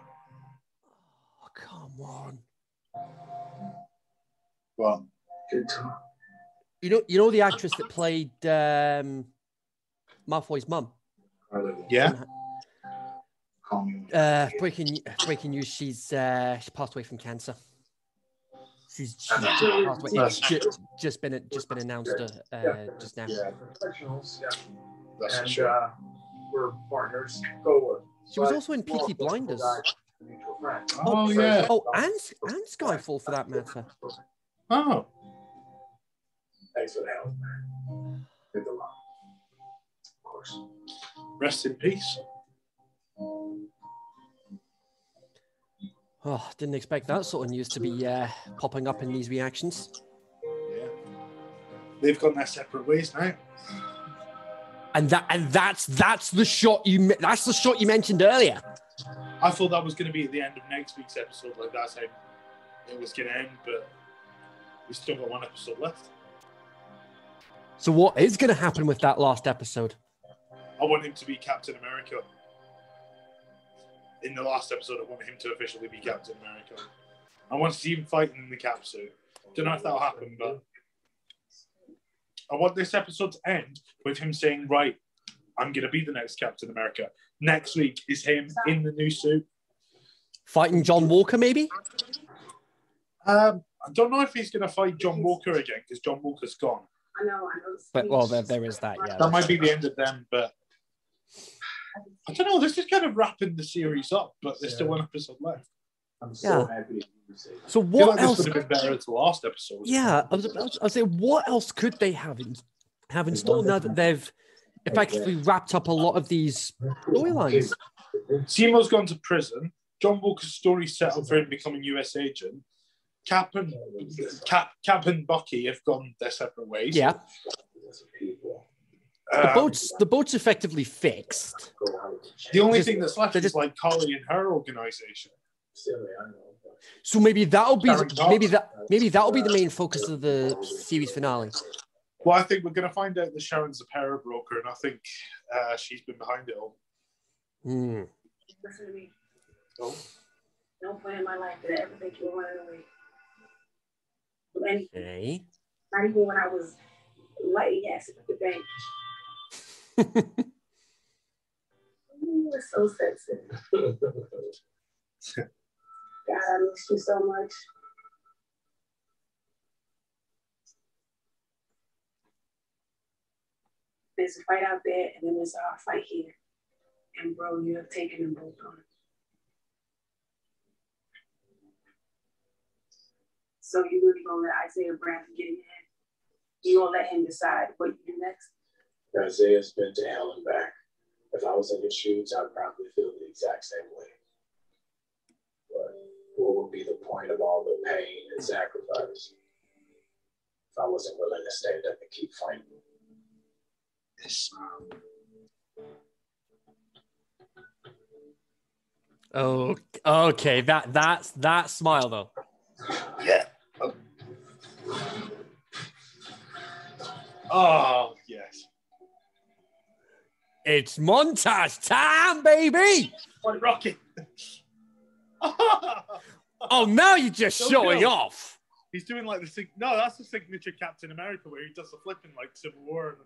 Oh, come on. Well, Good time. You know, you know the actress that played um, Malfoy's mum. yeah. Call me. Uh, breaking breaking news. She's uh, she passed away from cancer. She's, she's just passed away. It's just, just been just been announced uh, uh, just now. Yeah, professionals. Yeah. That's and sure. uh, we're partners. Go with. She was also in Peaky Blinders. Mutual friend. Oh, yeah. Oh, and and Skyfall for that matter. Oh. Thanks for the help, man. Hit the line. Of course. Rest in peace. Oh, didn't expect that sort of news to be uh, popping up in these reactions. Yeah. They've gone their separate ways now. And that and that's that's the shot you that's the shot you mentioned earlier. I thought that was going to be at the end of next week's episode. Like that's how it was going to end, but we still got one episode left. So what is going to happen with that last episode? I want him to be Captain America. In the last episode, I want him to officially be Captain America. I want to see him fighting in the cap suit. Don't know if that'll happen, but I want this episode to end with him saying, "Right, I'm going to be the next Captain America." Next week is him in the new suit. Fighting John Walker, maybe? Um, I don't know if he's going to fight John Walker again because John Walker's gone. I know, I know. But well, there, there is that. Yeah. That might be the end of them, but I don't know. This is kind of wrapping the series up, but there's still one episode left. I'm so Yeah. happy to hear you say that. So I feel what like this else? would have been better at the last episode. Yeah, I was about to, I was saying, what else could they have in, have in store now that they've effectively wrapped up a lot of these storylines? Zemo's gone to prison. John Walker's story set up for him becoming US agent. Cap and Cap, Cap and Bucky have gone their separate ways. Yeah, the Um, boat's the boat's effectively fixed. the only just- thing that's left they're is just- like Karli and her organization. Silly, I know. So maybe that'll be Sharon maybe that maybe that'll be the main focus of the series finale. Well, I think we're going to find out that Sharon's a power broker, and I think uh, she's been behind it all. Hmm. Listen to me. Oh. No point in my life did I ever think you were running away. From anything. Okay. Not even when I was lighting acid at the bank. You were so sensitive. God, I miss you so much. There's a fight out there, and then there's our fight here. And bro, you have taken them both on. So you really gonna let Isaiah Bradley get in your? You gonna let him decide what you do next? Isaiah's been to hell and back. If I was in his shoes, I'd probably feel the exact same way. But what would be the point of all the pain and sacrifice if I wasn't willing to stand up and keep fighting? Um, oh, okay. That that's that smile though. Yeah. Oh, yes. It's montage time, baby. What rocket? Oh, now you're just Don't showing go. off. He's doing like the sig- no, that's the signature Captain America where he does the flipping like Civil War and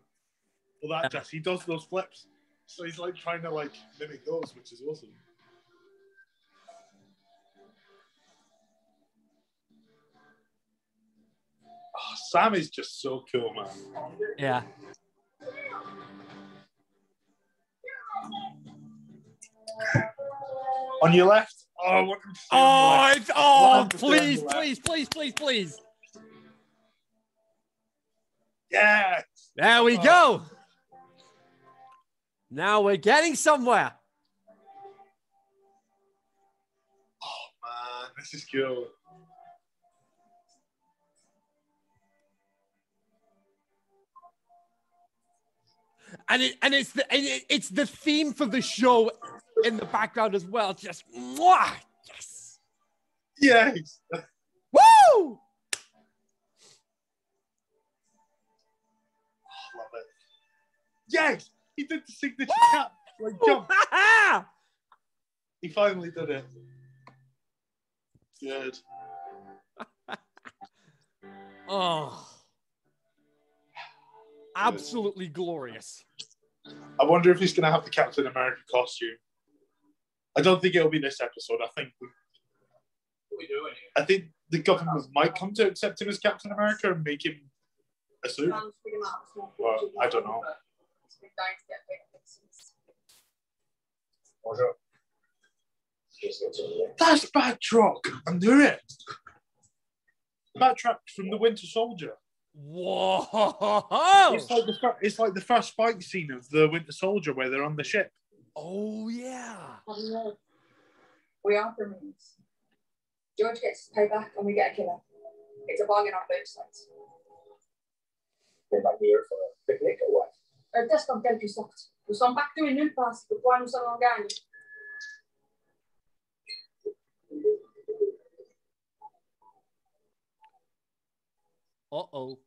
all that jazz. He does those flips, so he's like trying to like mimic those, which is awesome. Oh, Sam is just so cool, man. Yeah. On your left. Oh, I want him to stay on Oh, it's, oh, him to stay on your please, please, please, please, please. Yeah. There we Oh. go. Now we're getting somewhere. Oh man, this is cool. And it and it's the and it, it's the theme for the show in the background as well. Just mwah, yes. Yes. Woo! Oh, love it. Yes, he did the signature cap. Like jump. He finally did it. Good. oh. Absolutely glorious. I wonder if he's going to have the Captain America costume. I don't think it'll be this episode. I think What are we doing here? I think the government might come to accept him as Captain America and make him a suit. Sounds pretty much more Well. I don't know. It's been dying to get big fixes. Bonjour. Just get to the That's Batroc. I knew it. Batroc from the Winter Soldier. Whoa! It's like the fir- it's like the first fight scene of the Winter Soldier where they're on the ship. Oh yeah. Have you heard? We are criminals. George gets his payback and we get a killer. It's a bargain on both sides. They might be here for a picnic or what? El test of quelque sorte. Nous sommes partout et nulle part. C'est pourquoi nous sommes en gagne. Uh oh.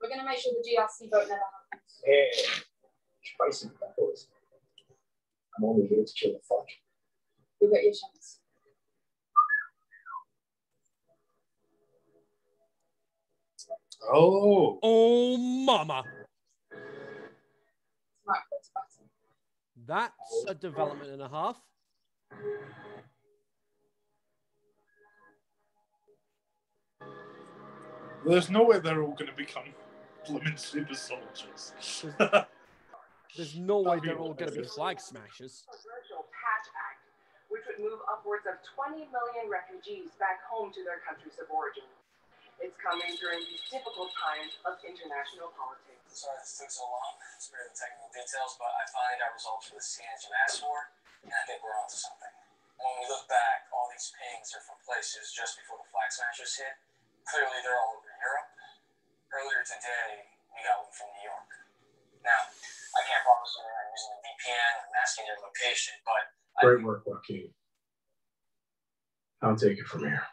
We're going to make sure the GRC vote never happens. Hey, spicy tacos. I'm only here to kill the fuck. You'll get your chance. Oh, Oh mama. Right, that's. That's a development and a half. There's no way they're all going to become blooming super soldiers. There's no way they're all going to be flag smashers. Patch Act, which would move upwards of 20 million refugees back home to their countries of origin. It's coming during these difficult times of international politics. Sorry this took so long. Spare the technical details, but I finally got results for the scans you asked for, and I think we're onto something. When we look back, all these pings are from places just before the flag smashers hit. Clearly, they're all over Europe. Earlier today, we got one from New York. Now, I can't promise you they're using a VPN or masking your location, but I Great work, Joaquin. I'll take it from here.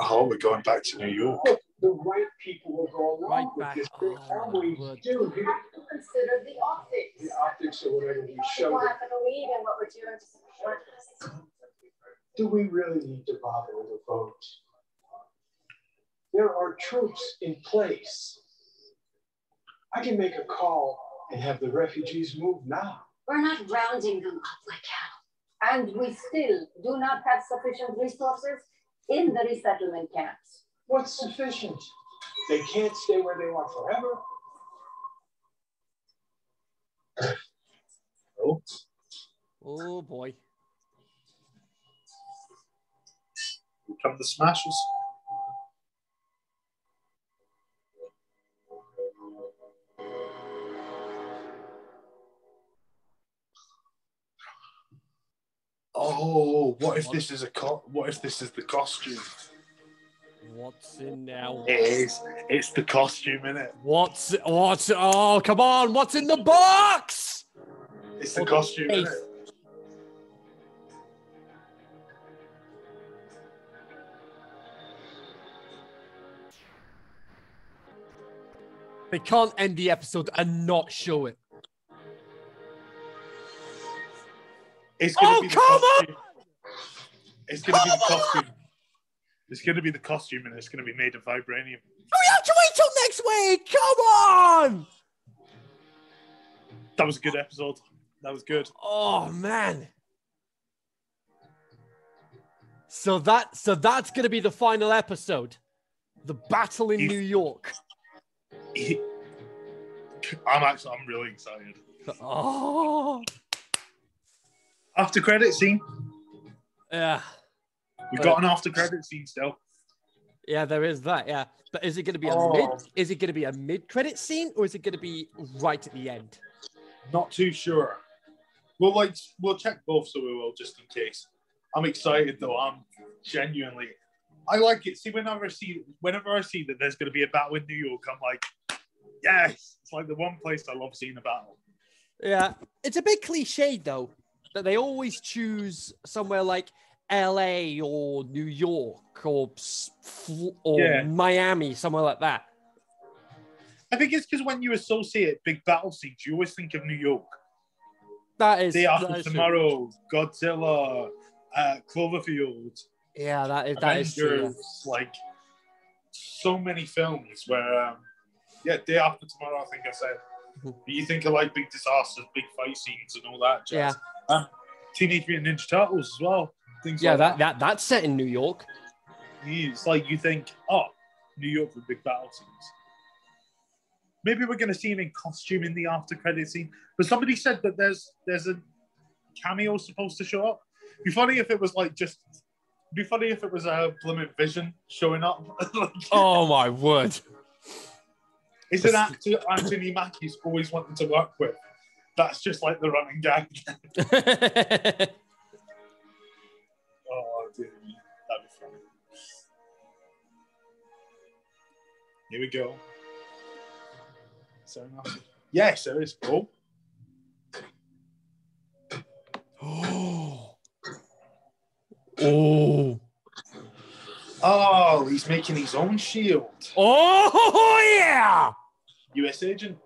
oh, we're going back to New York. The right people will go along Right with back. this. They Oh, always do. You have to consider the optics. The optics or whatever we show. People have to believe in what we're doing to support this. Do we really need to bother with a vote? There are troops in place. I can make a call and have the refugees move now. We're not rounding them up like cattle. And we still do not have sufficient resources in the resettlement camps. What's sufficient? They can't stay where they are forever. Oh, Oh boy. here come the Smashers. Oh, what if this is a co- what if this is the costume? What's in now? It is. It's the costume, is it? What's what's oh come on, what's in the box? It's the costume, is it? They can't end the episode and not show it. It's gonna Oh, be the come costume. It's gonna be the costume. It's gonna be the costume, and it's gonna be made of vibranium. We have to wait till next week. Come on. That was a good episode. That was good. Oh man. So that so that's gonna be the final episode. The battle in New York. I'm actually, I'm really excited. Oh After credit scene. yeah. We But- got an after credit scene still. Yeah, there is that, yeah. But is it gonna be a Oh. mid is it gonna be a mid credit scene or is it gonna be right at the end? Not too sure. We'll like we'll check both, so we will just in case. I'm excited though. I'm genuinely. I like it. See, whenever I see whenever I see that there's going to be a battle in New York, I'm like, yes. It's like the one place I love seeing a battle. Yeah. It's a bit cliched though, that they always choose somewhere like LA or New York or or Yeah. Miami, somewhere like that. I think it's because when you associate big battle scenes, you always think of New York. That is Day After is true. Tomorrow, Godzilla, uh, Cloverfield, Yeah, that is that is true. Avengers, like so many films where, um, yeah, Day After Tomorrow, I think I said. Mhm. You think of like big disasters, big fight scenes, and all that. Jazz. Yeah. Um, Teenage Mutant Ninja Turtles as well. Things Yeah, like that, that that's set in New York. It's like you think, oh, New York with big battle scenes. Maybe we're going to see him in costume in the after credit scene. But somebody said that there's there's a cameo supposed to show up. Be funny if it was like just. Be funny if it was a blooming vision showing up. Oh my word. it's an actor Anthony Mackie's always wanted to work with. That's just like the running gag. oh, dear me. That'd be funny. Here we go. So. Yes, there is. Oh, oh. Oh. oh, he's making his own shield. Oh yeah. U.S. agent.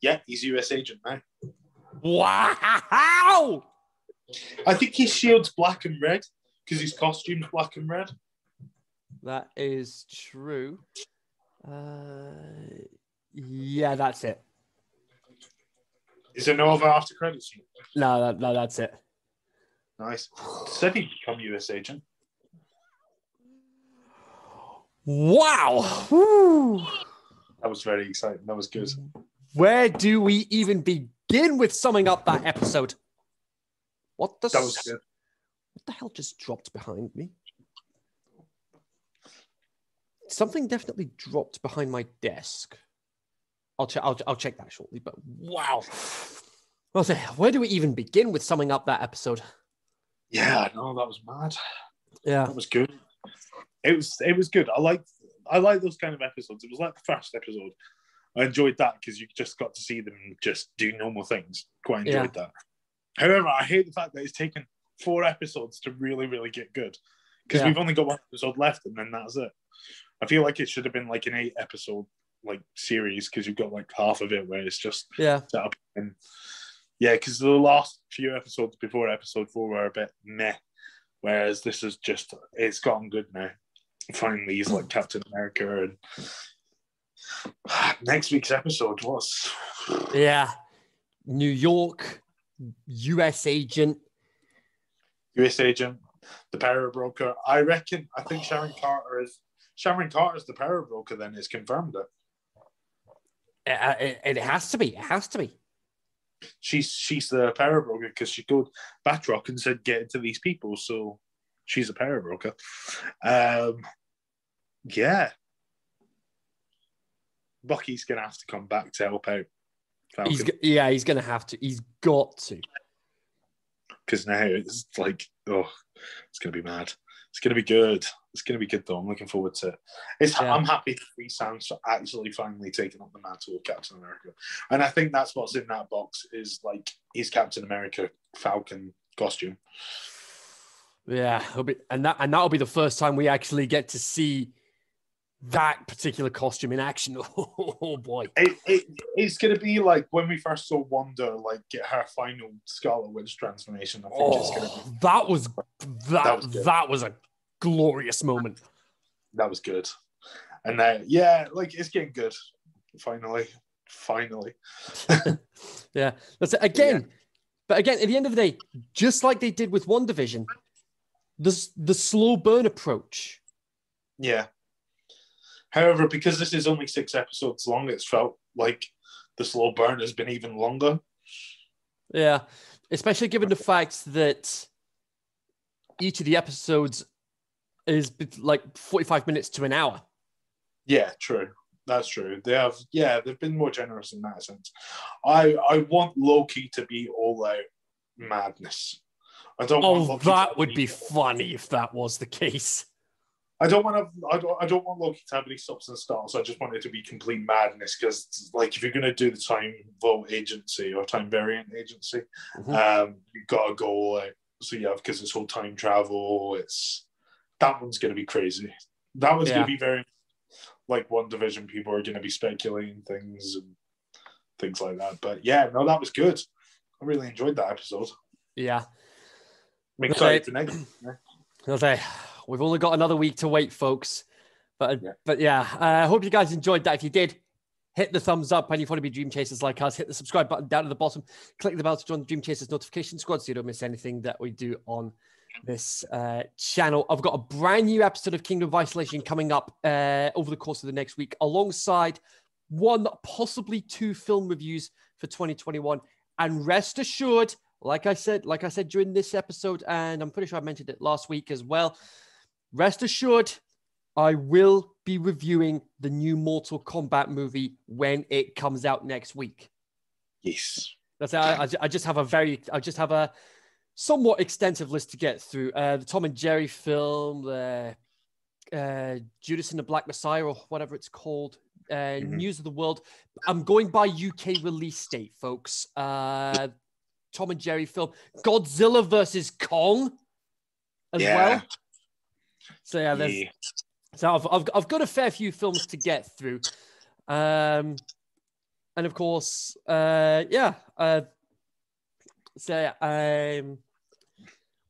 Yeah, he's U.S. agent now. Wow. I think his shield's black and red because his costume's black and red. That is true. Uh, yeah, that's it. Is there no other after credits? No, that, no, that's it. Nice. Said he'd become U.S. agent. Wow. Woo. That was very exciting. That was good. Where do we even begin with summing up that episode? What the That was good. What the hell just dropped behind me? Something definitely dropped behind my desk. I'll check. I'll, I'll check that shortly. But wow, well, so where do we even begin with summing up that episode? Yeah, no, that was mad. Yeah, That was good. It was it was good. I like I like those kind of episodes. It was like the first episode. I enjoyed that because you just got to see them just do normal things. Quite enjoyed that. However, I hate the fact that it's taken four episodes to really, really get good. Because Yeah. we've only got one episode left and then that's it. I feel like it should have been like an eight episode like series because you've got like half of it where it's just yeah, set up and yeah, because the last few episodes before episode four were a bit meh, whereas this is just it's gotten good now. Finally, he's like Captain America, and next week's episode was yeah. New York, U.S. agent. U.S. agent, the power broker. I reckon. I think Sharon Carter is Sharon Carter's the power broker. Then is confirmed it. Uh, it, it has to be. It has to be. She's she's the power broker because she called Batroc and said get into these people. So she's a power broker. Um, yeah. Bucky's gonna have to come back to help out He's Falcon yeah. He's gonna have to. He's got to. because now it's like oh, it's gonna be mad. It's gonna be good. It's gonna be good though. I'm looking forward to it. It's Yeah. I'm happy that Free Sam's actually finally taken up the mantle of Captain America. And I think that's what's in that box is like his Captain America Falcon costume. Yeah, it'll be, and that and that'll be the first time we actually get to see that particular costume in action. Oh boy. It, it, it's gonna be like when we first saw Wanda like get her final Scarlet Witch transformation. I think it's gonna be Oh, that was that That was that was a glorious moment. that was good. And then yeah, like it's getting good. Finally. Finally. Yeah, that's it. again. But again, at the end of the day, just like they did with WandaVision, the the slow burn approach. Yeah. However, because this is only six episodes long, it's felt like the slow burn has been even longer. Yeah, especially given the fact that each of the episodes is like forty five minutes to an hour. Yeah, true. That's true. They have, yeah, they've been more generous in that sense. I I want Loki to be all out madness. I don't want Oh, Loki that would be funny if that was the case. I don't want to. I don't. I don't want Loki to have any stops and starts. I just want it to be complete madness. Because, like, if you're going to do the time vote agency or time variant agency, Mm-hmm. um, you've got to go like so. Yeah, because it's all time travel. It's that one's going to be crazy. That one's Yeah. going to be very like WandaVision. People are going to be speculating things and things like that. But yeah, no, that was good. I really enjoyed that episode. Yeah. I'm excited for next. Okay, we've only got another week to wait, folks. But but yeah, uh, I hope you guys enjoyed that. If you did, hit the thumbs up. And if you want to be Dream Chasers like us, hit the subscribe button down at the bottom. Click the bell to join the Dream Chasers notification squad so you don't miss anything that we do on this uh, channel. I've got a brand new episode of Kingdom of Isolation coming up uh, over the course of the next week, alongside one, possibly two film reviews for 2021. And rest assured, like I said, like I said during this episode, and I'm pretty sure I mentioned it last week as well. Rest assured, I will be reviewing the new Mortal Kombat movie when it comes out next week. Yes. That's I, I- just have a very I just have a somewhat extensive list to get through. Uh, the Tom and Jerry film, the uh, Judas and the Black Messiah, or whatever it's called. Uh, News of the World. I'm going by UK release date, folks. Uh, Tom and Jerry film, Godzilla versus Kong, as Yeah. well. So yeah, there's, Yeah. so I've, I've I've got a fair few films to get through, um, and of course, uh, yeah. Uh, so um,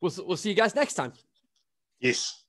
we'll we'll see you guys next time. Yes.